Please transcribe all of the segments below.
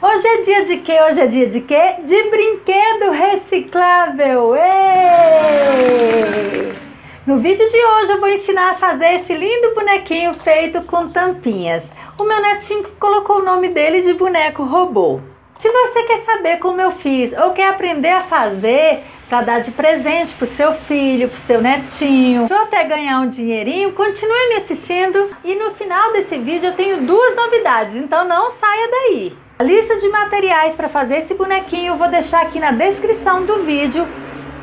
Hoje é dia de quê? Hoje é dia de quê? De brinquedo reciclável! Ei! No vídeo de hoje eu vou ensinar a fazer esse lindo bonequinho feito com tampinhas. O meu netinho colocou o nome dele de boneco robô. Se você quer saber como eu fiz ou quer aprender a fazer para dar de presente para o seu filho, para o seu netinho, ou até ganhar um dinheirinho, continue me assistindo. E no final desse vídeo eu tenho duas novidades, então não saia daí. A lista de materiais para fazer esse bonequinho eu vou deixar aqui na descrição do vídeo,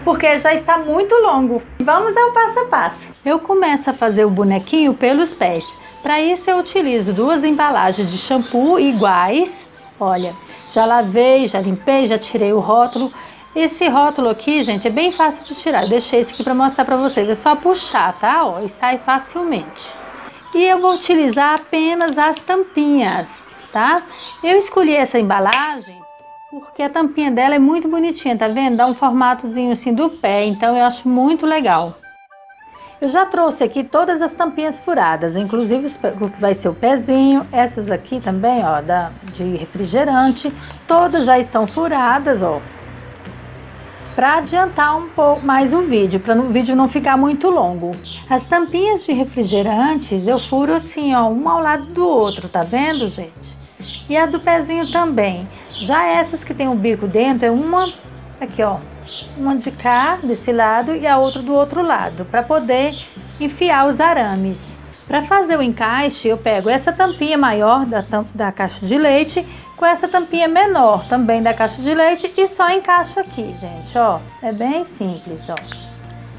porque já está muito longo. Vamos ao passo a passo. Eu começo a fazer o bonequinho pelos pés. Para isso eu utilizo duas embalagens de shampoo iguais. Olha, já lavei, já limpei, já tirei o rótulo. Esse rótulo aqui, gente, é bem fácil de tirar. Eu deixei esse aqui para mostrar para vocês. É só puxar, tá? Ó, e sai facilmente. E eu vou utilizar apenas as tampinhas tá? Eu escolhi essa embalagem porque a tampinha dela é muito bonitinha, tá vendo? Dá um formatozinho assim do pé, então eu acho muito legal. Eu já trouxe aqui todas as tampinhas furadas, inclusive o que vai ser o pezinho, essas aqui também, ó, da, de refrigerante, todas já estão furadas, ó. Para adiantar um pouco mais o vídeo, para o vídeo não ficar muito longo. As tampinhas de refrigerantes eu furo assim, ó, um ao lado do outro, tá vendo, gente? E a do pezinho também. Já essas que tem o bico dentro, é uma aqui, ó. Uma de cá, desse lado, e a outra do outro lado, para poder enfiar os arames. Para fazer o encaixe, eu pego essa tampinha maior da, da caixa de leite com essa tampinha menor também da caixa de leite e só encaixo aqui, gente, ó. É bem simples, ó.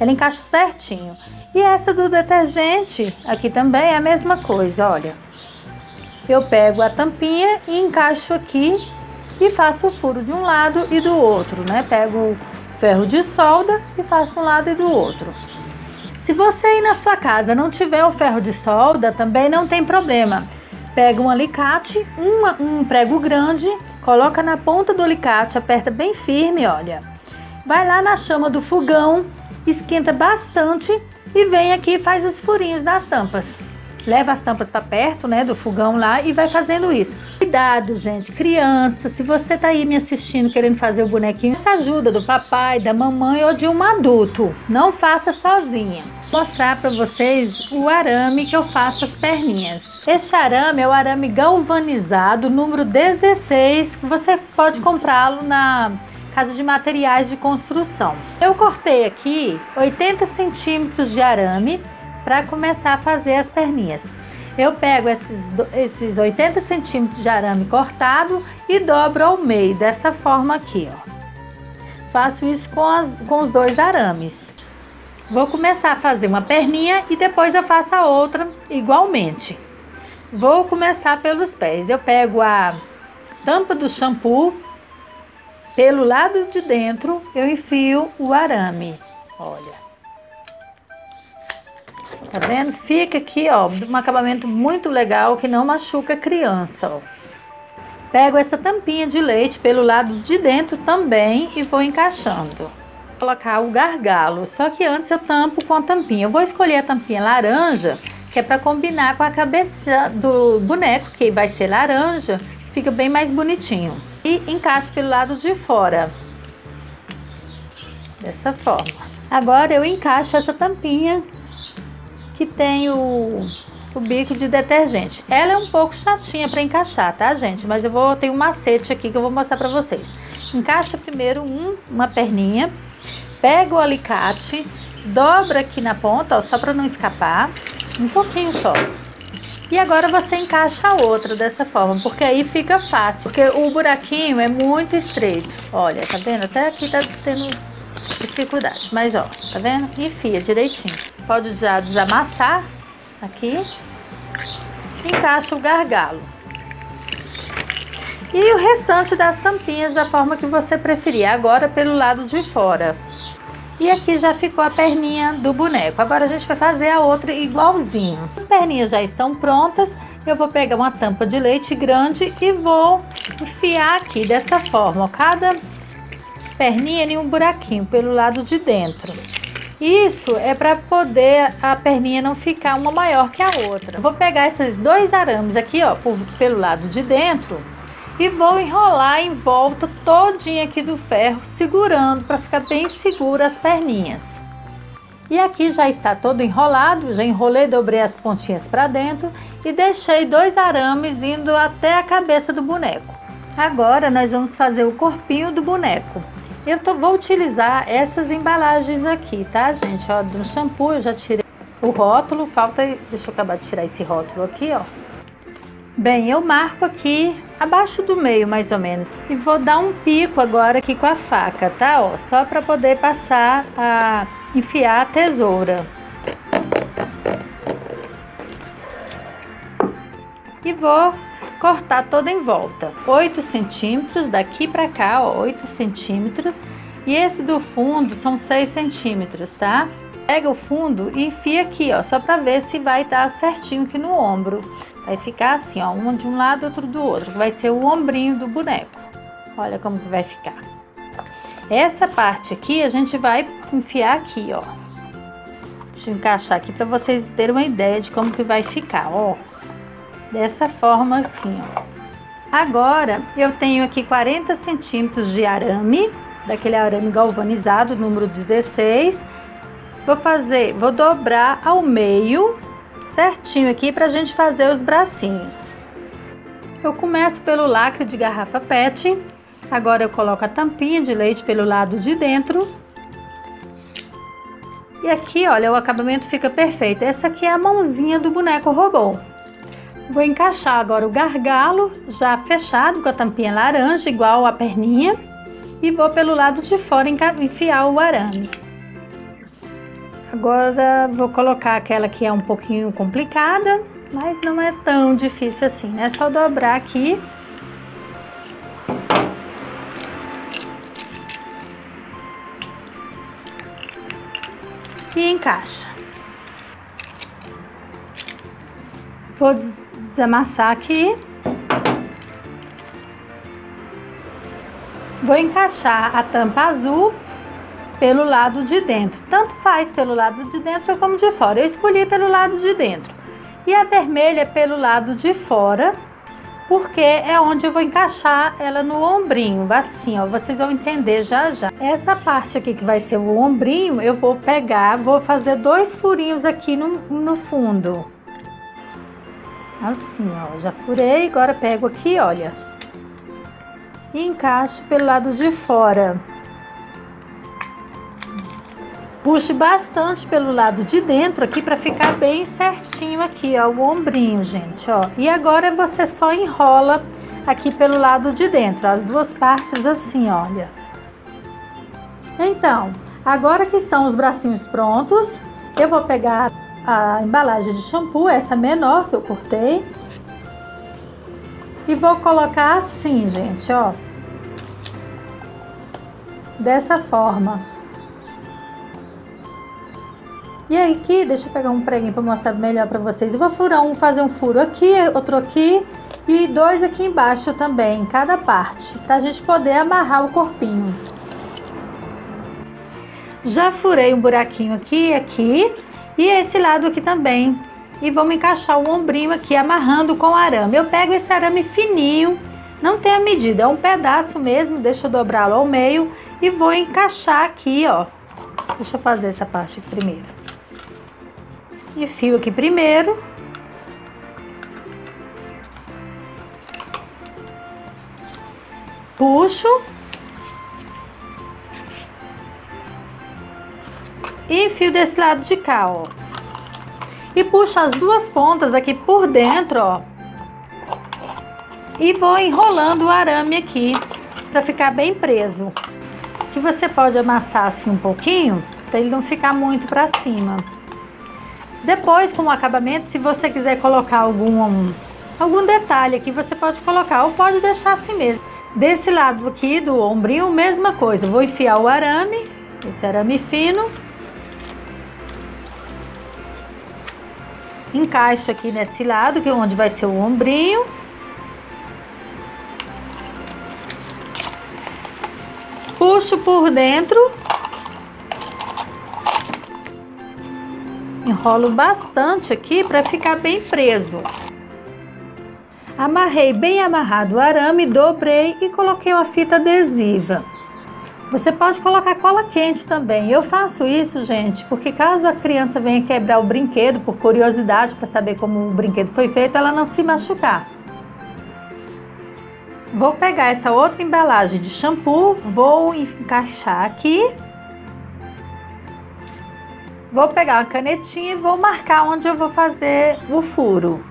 Ela encaixa certinho. E essa do detergente, aqui também é a mesma coisa, olha eu pego a tampinha e encaixo aqui e faço o furo de um lado e do outro, né? Pego o ferro de solda e faço um lado e do outro. Se você aí na sua casa não tiver o ferro de solda, também não tem problema. Pega um alicate, uma, um prego grande, coloca na ponta do alicate, aperta bem firme, olha. Vai lá na chama do fogão, esquenta bastante e vem aqui e faz os furinhos das tampas leva as tampas para perto, né, do fogão lá e vai fazendo isso. Cuidado, gente, criança, se você tá aí me assistindo querendo fazer o bonequinho, essa ajuda do papai, da mamãe ou de um adulto. Não faça sozinha. Vou mostrar para vocês o arame que eu faço as perninhas. Este arame é o arame galvanizado número 16, que você pode comprá-lo na casa de materiais de construção. Eu cortei aqui 80 centímetros de arame para começar a fazer as perninhas. Eu pego esses, esses 80 centímetros de arame cortado e dobro ao meio, dessa forma aqui, ó. Faço isso com, as, com os dois arames. Vou começar a fazer uma perninha e depois eu faço a outra igualmente. Vou começar pelos pés. Eu pego a tampa do shampoo, pelo lado de dentro eu enfio o arame. Olha. Tá vendo? Fica aqui, ó, um acabamento muito legal que não machuca a criança, ó. Pego essa tampinha de leite pelo lado de dentro também e vou encaixando. Vou colocar o gargalo, só que antes eu tampo com a tampinha. Eu vou escolher a tampinha laranja, que é para combinar com a cabeça do boneco, que vai ser laranja, fica bem mais bonitinho. E encaixo pelo lado de fora, dessa forma. Agora eu encaixo essa tampinha que tem o, o bico de detergente. Ela é um pouco chatinha para encaixar, tá, gente? Mas eu vou ter um macete aqui que eu vou mostrar para vocês. Encaixa primeiro um, uma perninha, pega o alicate, dobra aqui na ponta, ó, só para não escapar, um pouquinho só. E agora você encaixa a outra dessa forma, porque aí fica fácil, porque o buraquinho é muito estreito. Olha, tá vendo? Até aqui tá tendo dificuldade, mas ó, tá vendo? Enfia direitinho. Pode já desamassar aqui. Encaixa o gargalo. E o restante das tampinhas da forma que você preferir. Agora pelo lado de fora. E aqui já ficou a perninha do boneco. Agora a gente vai fazer a outra igualzinho. As perninhas já estão prontas. Eu vou pegar uma tampa de leite grande e vou enfiar aqui dessa forma. Cada perninha em um buraquinho pelo lado de dentro. Isso é para poder a perninha não ficar uma maior que a outra. Vou pegar esses dois arames aqui, ó, por, pelo lado de dentro e vou enrolar em volta todinha aqui do ferro, segurando para ficar bem segura as perninhas. E aqui já está todo enrolado, já enrolei, dobrei as pontinhas para dentro e deixei dois arames indo até a cabeça do boneco. Agora nós vamos fazer o corpinho do boneco. Eu tô, vou utilizar essas embalagens aqui, tá gente? Ó, do shampoo eu já tirei o rótulo, falta, deixa eu acabar de tirar esse rótulo aqui, ó. Bem, eu marco aqui abaixo do meio, mais ou menos. E vou dar um pico agora aqui com a faca, tá? Ó, só para poder passar a enfiar a tesoura. E vou cortar toda em volta. 8 centímetros daqui para cá, ó, 8 centímetros. E esse do fundo são 6 centímetros, tá? Pega o fundo e enfia aqui, ó, só para ver se vai dar certinho aqui no ombro. Vai ficar assim, ó, um de um lado, outro do outro, vai ser o ombrinho do boneco. Olha como que vai ficar. Essa parte aqui a gente vai enfiar aqui, ó. Deixa eu encaixar aqui para vocês terem uma ideia de como que vai ficar, ó. Dessa forma assim, ó. Agora, eu tenho aqui 40 centímetros de arame, daquele arame galvanizado, número 16. Vou fazer, vou dobrar ao meio certinho aqui para a gente fazer os bracinhos. Eu começo pelo lacre de garrafa PET. Agora eu coloco a tampinha de leite pelo lado de dentro. E aqui, olha, o acabamento fica perfeito. Essa aqui é a mãozinha do boneco robô. Vou encaixar agora o gargalo já fechado com a tampinha laranja, igual a perninha. E vou pelo lado de fora enfiar o arame. Agora vou colocar aquela que é um pouquinho complicada, mas não é tão difícil assim, né? É só dobrar aqui. E encaixa. Vou desamassar aqui. Vou encaixar a tampa azul pelo lado de dentro. Tanto faz pelo lado de dentro como de fora. Eu escolhi pelo lado de dentro. E a vermelha pelo lado de fora, porque é onde eu vou encaixar ela no ombrinho, assim, ó, vocês vão entender já já. Essa parte aqui que vai ser o ombrinho, eu vou pegar, vou fazer dois furinhos aqui no, no fundo. Assim, ó, já furei, agora pego aqui, olha. E encaixo pelo lado de fora. Puxe bastante pelo lado de dentro aqui para ficar bem certinho aqui, ó, o ombrinho, gente, ó. E agora você só enrola aqui pelo lado de dentro, as duas partes assim, olha. Então, agora que estão os bracinhos prontos, eu vou pegar a embalagem de shampoo, essa menor que eu cortei, e vou colocar assim, gente, ó. Dessa forma. E aqui, deixa eu pegar um preguinho para mostrar melhor para vocês. Eu vou furar um, fazer um furo aqui, outro aqui e dois aqui embaixo também, em cada parte, para a gente poder amarrar o corpinho. Já furei um buraquinho aqui, aqui e esse lado aqui também. E vamos encaixar o ombrinho aqui, amarrando com arame. Eu pego esse arame fininho, não tem a medida, é um pedaço mesmo, deixa eu dobrá-lo ao meio e vou encaixar aqui, ó. Deixa eu fazer essa parte primeiro enfio aqui primeiro. Puxo. E enfio desse lado de cá, ó. E puxo as duas pontas aqui por dentro, ó. E vou enrolando o arame aqui para ficar bem preso. Que você pode amassar assim um pouquinho, para ele não ficar muito para cima. Depois, com o acabamento, se você quiser colocar algum, algum detalhe aqui, você pode colocar ou pode deixar assim mesmo. Desse lado aqui do ombrinho, mesma coisa. Vou enfiar o arame, esse arame fino. Encaixo aqui nesse lado, que é onde vai ser o ombrinho. Puxo por dentro Enrolo bastante aqui para ficar bem preso. Amarrei bem amarrado o arame, dobrei e coloquei uma fita adesiva. Você pode colocar cola quente também. Eu faço isso, gente, porque caso a criança venha quebrar o brinquedo por curiosidade para saber como o brinquedo foi feito, ela não se machucar. Vou pegar essa outra embalagem de shampoo, vou encaixar aqui. Vou pegar uma canetinha e vou marcar onde eu vou fazer o furo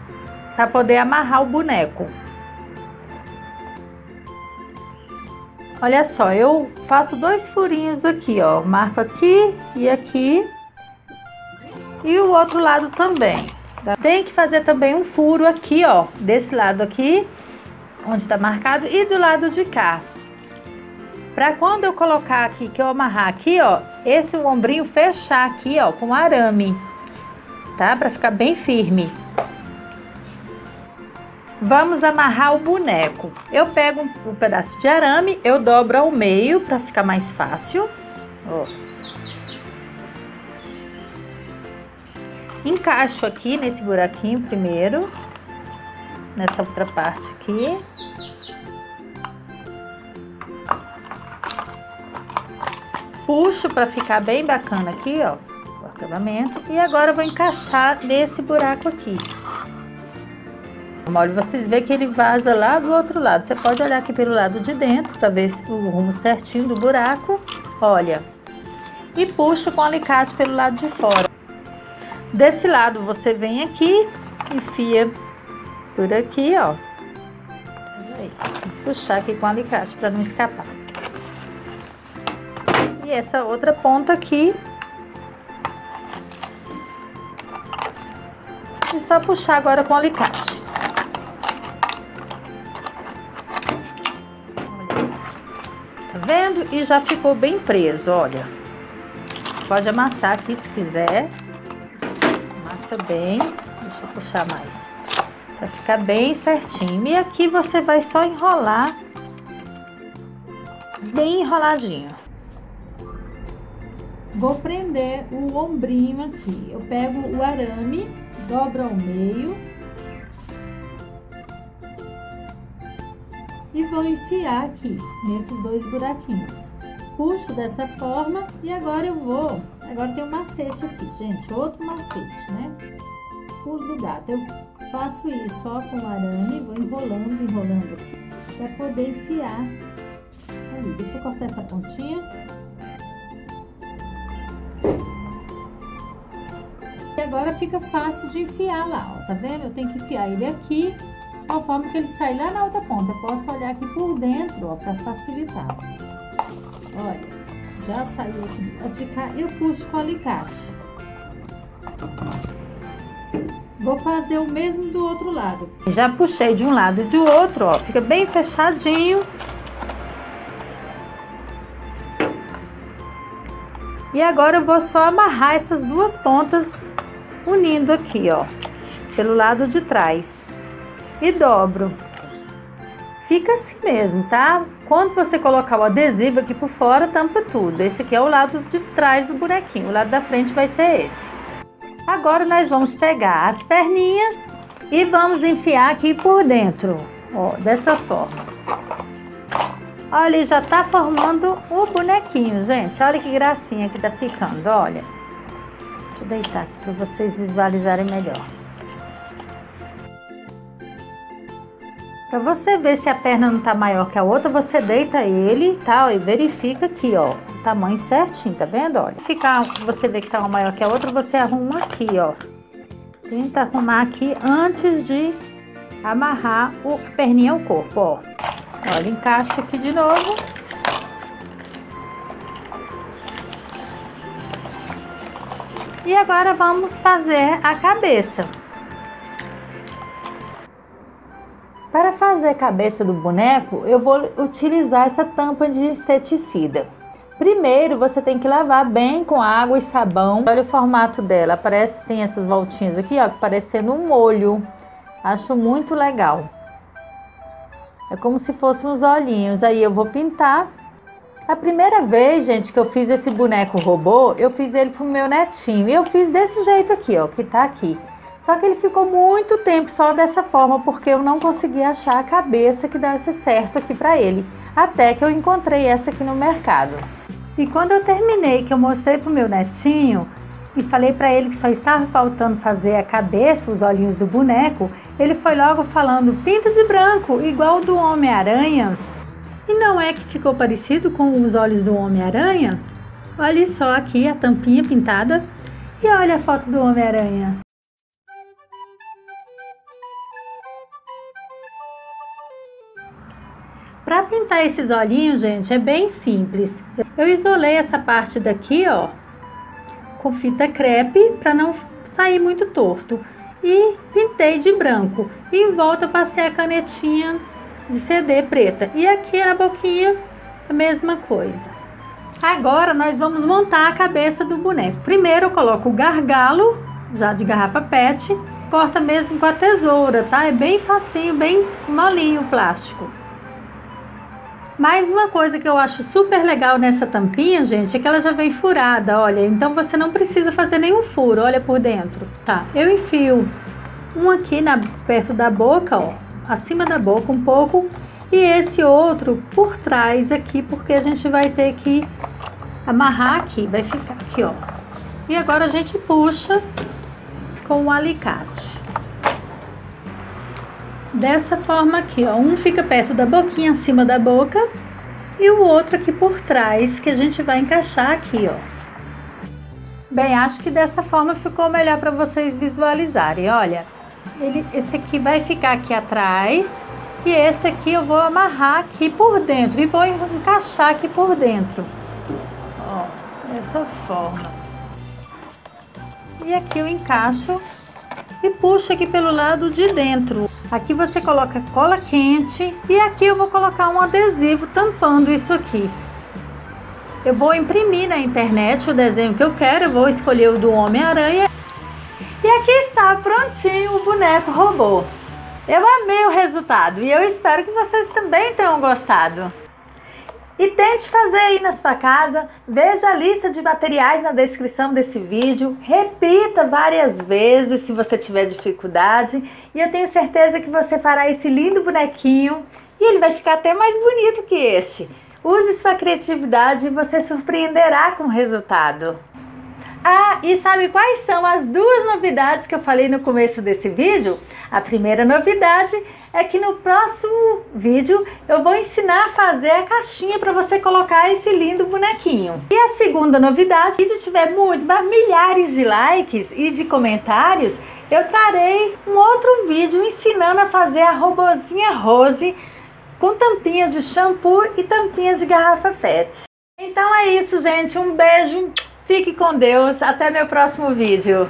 para poder amarrar o boneco. Olha só, eu faço dois furinhos aqui, ó. Marco aqui e aqui. E o outro lado também. Tem que fazer também um furo aqui, ó. Desse lado aqui, onde tá marcado, e do lado de cá. Pra quando eu colocar aqui, que eu amarrar aqui, ó, esse ombrinho fechar aqui, ó, com arame. Tá? Pra ficar bem firme. Vamos amarrar o boneco. Eu pego um, um pedaço de arame, eu dobro ao meio para ficar mais fácil. Ó. Encaixo aqui nesse buraquinho primeiro, nessa outra parte aqui. Puxo para ficar bem bacana aqui, ó, o acabamento. E agora vou encaixar nesse buraco aqui. Olha, vocês vê que ele vaza lá do outro lado. Você pode olhar aqui pelo lado de dentro para ver o rumo certinho do buraco. Olha. E puxa com o alicate pelo lado de fora. Desse lado você vem aqui, enfia por aqui, ó. Puxar aqui com o alicate para não escapar. E essa outra ponta aqui. Só puxar agora com o alicate. Vendo? E já ficou bem preso, olha. Pode amassar aqui se quiser. Amassa bem. Deixa eu puxar mais. Pra ficar bem certinho. E aqui você vai só enrolar. Bem enroladinho. Vou prender o ombrinho aqui. Eu pego o arame, dobro ao meio e vou enfiar aqui nesses dois buraquinhos. Puxo dessa forma e agora eu vou, agora tem um macete aqui, gente, outro macete, né? Pulo do gato, eu faço isso só com o arame, vou enrolando, enrolando para poder enfiar ali. Deixa eu cortar essa pontinha. E agora fica fácil de enfiar lá, ó, tá vendo? Eu tenho que enfiar ele aqui conforme que ele sai lá na outra ponta. Eu posso olhar aqui por dentro, ó, para facilitar. Olha, já saiu de cá. Eu puxo com o alicate. Vou fazer o mesmo do outro lado. Já puxei de um lado e de outro, ó. Fica bem fechadinho. E agora eu vou só amarrar essas duas pontas unindo aqui, ó, pelo lado de trás e dobro. Fica assim mesmo, tá? Quando você colocar o adesivo aqui por fora, tampa tudo. Esse aqui é o lado de trás do bonequinho, o lado da frente vai ser esse. Agora nós vamos pegar as perninhas e vamos enfiar aqui por dentro, ó, dessa forma. Olha, já tá formando o bonequinho, gente. Olha que gracinha que tá ficando, olha. Deixa eu deitar aqui para vocês visualizarem melhor. Para você ver se a perna não tá maior que a outra, você deita ele, tá? E verifica aqui, ó, o tamanho certinho, tá vendo? Olha, ficar, você vê que tá uma maior que a outra, você arruma aqui, ó. Tenta arrumar aqui antes de amarrar o perninha ao corpo, ó. Olha, encaixa aqui de novo. E agora vamos fazer a cabeça. Para fazer a cabeça do boneco, eu vou utilizar essa tampa de inseticida. Primeiro, você tem que lavar bem com água e sabão. Olha o formato dela, parece tem essas voltinhas aqui, ó, parecendo um molho. Acho muito legal. É como se fossem uns olhinhos. Aí eu vou pintar. A primeira vez, gente, que eu fiz esse boneco robô, eu fiz ele pro meu netinho. E eu fiz desse jeito aqui, ó, que tá aqui. Só que ele ficou muito tempo só dessa forma porque eu não consegui achar a cabeça que desse certo aqui para ele, até que eu encontrei essa aqui no mercado. E quando eu terminei, que eu mostrei pro meu netinho e falei para ele que só estava faltando fazer a cabeça, os olhinhos do boneco, ele foi logo falando: "Pinta de branco, igual do Homem-Aranha". E não é que ficou parecido com os olhos do Homem-Aranha? Olhe só aqui a tampinha pintada e olha a foto do Homem-Aranha. Para pintar esses olhinhos, gente, é bem simples. Eu isolei essa parte daqui, ó, com fita crepe para não sair muito torto. E pintei de branco. E em volta passei a canetinha de CD preta. E aqui na boquinha, a mesma coisa. Agora nós vamos montar a cabeça do boneco. Primeiro eu coloco o gargalo, já de garrafa PET. Corta mesmo com a tesoura, tá? É bem facinho, bem molinho o plástico. Mais uma coisa que eu acho super legal nessa tampinha, gente, é que ela já vem furada, olha. Então você não precisa fazer nenhum furo, olha por dentro. Tá, eu enfio um aqui na, perto da boca, ó, acima da boca um pouco. E esse outro por trás aqui, porque a gente vai ter que amarrar aqui, vai ficar aqui, ó. E agora a gente puxa com o alicate dessa forma aqui, ó. Um fica perto da boquinha, acima da boca, e o outro aqui por trás, que a gente vai encaixar aqui, ó. Bem, acho que dessa forma ficou melhor para vocês visualizarem. Olha, ele, esse aqui vai ficar aqui atrás e esse aqui eu vou amarrar aqui por dentro e vou encaixar aqui por dentro. Ó, dessa forma. E aqui eu encaixo e puxo aqui pelo lado de dentro. Aqui você coloca cola quente e aqui eu vou colocar um adesivo tampando isso aqui. Eu vou imprimir na internet o desenho que eu quero, eu vou escolher o do Homem-Aranha. E aqui está prontinho o boneco robô. Eu amei o resultado e eu espero que vocês também tenham gostado. E tente fazer aí na sua casa, veja a lista de materiais na descrição desse vídeo, repita várias vezes se você tiver dificuldade e eu tenho certeza que você fará esse lindo bonequinho e ele vai ficar até mais bonito que este. Use sua criatividade e você surpreenderá com o resultado. Ah, e sabe quais são as duas novidades que eu falei no começo desse vídeo? A primeira novidade é que no próximo vídeo eu vou ensinar a fazer a caixinha para você colocar esse lindo bonequinho. E a segunda novidade, se o vídeo tiver muito, mas milhares de likes e de comentários, eu trarei um outro vídeo ensinando a fazer a robozinha Rose com tampinha de shampoo e tampinha de garrafa PET. Então é isso, gente. Um beijo, fique com Deus. Até meu próximo vídeo.